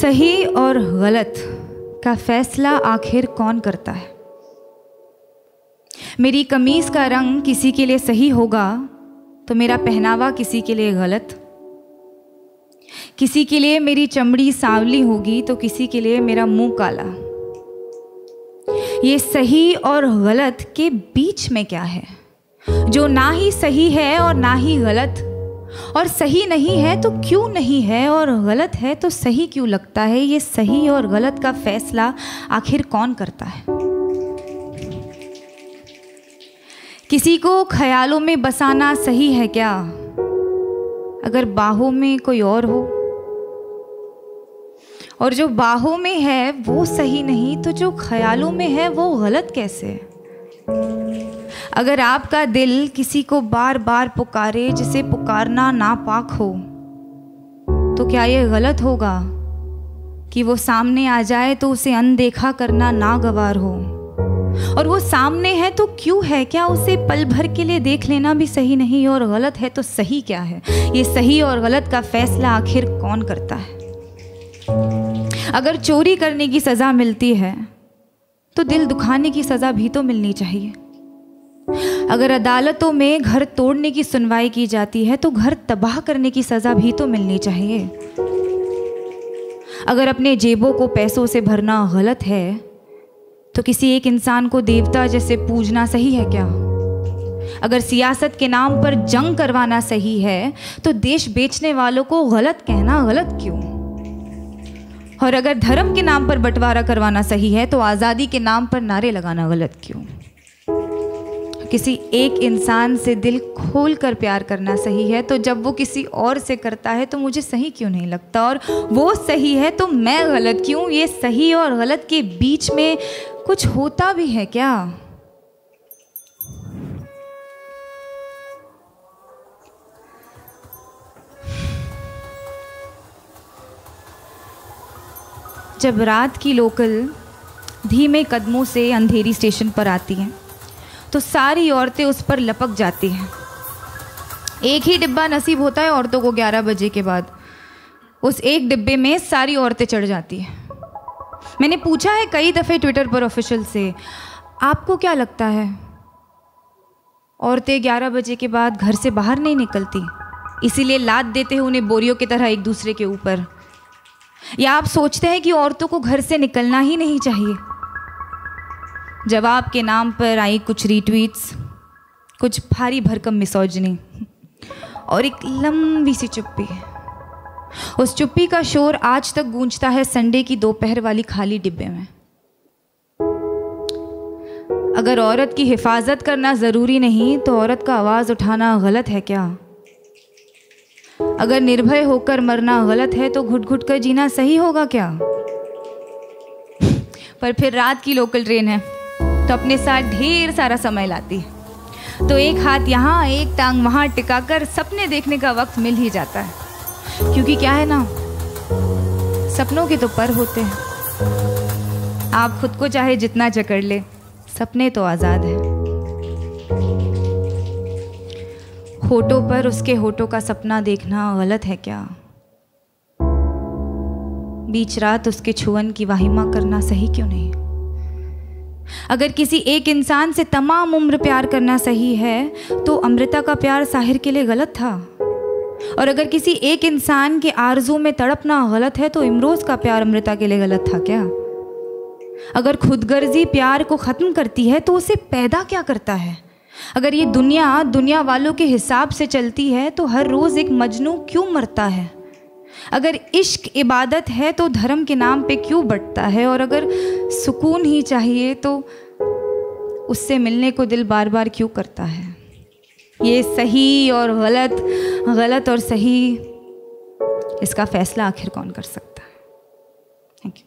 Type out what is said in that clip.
सही और गलत का फैसला आखिर कौन करता है? मेरी कमीज़ का रंग किसी के लिए सही होगा तो मेरा पहनावा किसी के लिए गलत? किसी के लिए मेरी चमड़ी सांवली होगी तो किसी के लिए मेरा मुँह काला? ये सही और गलत के बीच में क्या है? जो ना ही सही है और ना ही गलत और सही नहीं है तो क्यों नहीं है और गलत है तो सही क्यों लगता है? ये सही और गलत का फैसला आखिर कौन करता है? किसी को ख्यालों में बसाना सही है क्या? अगर बाहों में कोई और हो? और जो बाहों में है वो सही नहीं तो जो ख्यालों में है वो गलत कैसे? है अगर आपका दिल किसी को बार बार पुकारे, जिसे पुकारना नापाक हो तो क्या ये गलत होगा? कि वो सामने आ जाए तो उसे अनदेखा करना नागवार हो। और वो सामने है तो क्यों है? क्या उसे पल भर के लिए देख लेना भी सही नहीं? और गलत है तो सही क्या है? ये सही और गलत का फैसला आखिर कौन करता है? अगर चोरी करने की सज़ा मिलती है तो दिल दुखाने की सज़ा भी तो मिलनी चाहिए। अगर अदालतों में घर तोड़ने की सुनवाई की जाती है तो घर तबाह करने की सज़ा भी तो मिलनी चाहिए। अगर अपने जेबों को पैसों से भरना गलत है तो किसी एक इंसान को देवता जैसे पूजना सही है क्या? अगर सियासत के नाम पर जंग करवाना सही है तो देश बेचने वालों को गलत कहना गलत क्यों? और अगर धर्म के नाम पर बंटवारा करवाना सही है तो आज़ादी के नाम पर नारे लगाना गलत क्यों? किसी एक इंसान से दिल खोल कर प्यार करना सही है तो जब वो किसी और से करता है तो मुझे सही क्यों नहीं लगता? और वो सही है तो मैं गलत क्यों? ये सही और गलत के बीच में कुछ होता भी है क्या? जब रात की लोकल धीमे कदमों से अंधेरी स्टेशन पर आती हैं तो सारी औरतें उस पर लपक जाती हैं। एक ही डिब्बा नसीब होता है औरतों को 11 बजे के बाद। उस एक डिब्बे में सारी औरतें चढ़ जाती हैं। मैंने पूछा है कई दफ़े ट्विटर पर ऑफिशियल से, आपको क्या लगता है? औरतें 11 बजे के बाद घर से बाहर नहीं निकलती, इसीलिए लाद देते हैं उन्हें बोरियों की तरह एक दूसरे के ऊपर। या आप सोचते हैं कि औरतों को घर से निकलना ही नहीं चाहिए? जवाब के नाम पर आई कुछ रीट्वीट्स कुछ भारी भरकम मिसोजनी और एक लंबी सी चुप्पी। उस चुप्पी का शोर आज तक गूंजता है संडे की दोपहर वाली खाली डिब्बे में। अगर औरत की हिफाजत करना ज़रूरी नहीं तो औरत का आवाज़ उठाना गलत है क्या? अगर निर्भय होकर मरना गलत है तो घुट घुट कर जीना सही होगा क्या? पर फिर रात की लोकल ट्रेन है। तो अपने साथ ढेर सारा समय लाती है। तो एक हाथ यहाँ, एक टांग वहाँ टिकाकर सपने देखने का वक्त मिल ही जाता है। क्योंकि क्या है ना, सपनों के तो पर होते हैं। आप खुद को चाहे जितना जकड़ ले, सपने तो आज़ाद है। होठों पर उसके होठों का सपना देखना गलत है क्या? बीच रात उसके छुअन की वाहिमा करना सही क्यों नहीं? अगर किसी एक इंसान से तमाम उम्र प्यार करना सही है तो अमृता का प्यार साहिर के लिए गलत था। और अगर किसी एक इंसान के आरज़ू में तड़पना गलत है तो इमरोज का प्यार अमृता के लिए गलत था क्या? अगर खुदगर्जी प्यार को ख़त्म करती है तो उसे पैदा क्या करता है? अगर ये दुनिया दुनिया वालों के हिसाब से चलती है तो हर रोज़ एक मजनू क्यों मरता है? अगर इश्क इबादत है तो धर्म के नाम पे क्यों बटता है? और अगर सुकून ही चाहिए तो उससे मिलने को दिल बार बार क्यों करता है? ये सही और गलत गलत और सही, इसका फैसला आखिर कौन कर सकता है? Thank you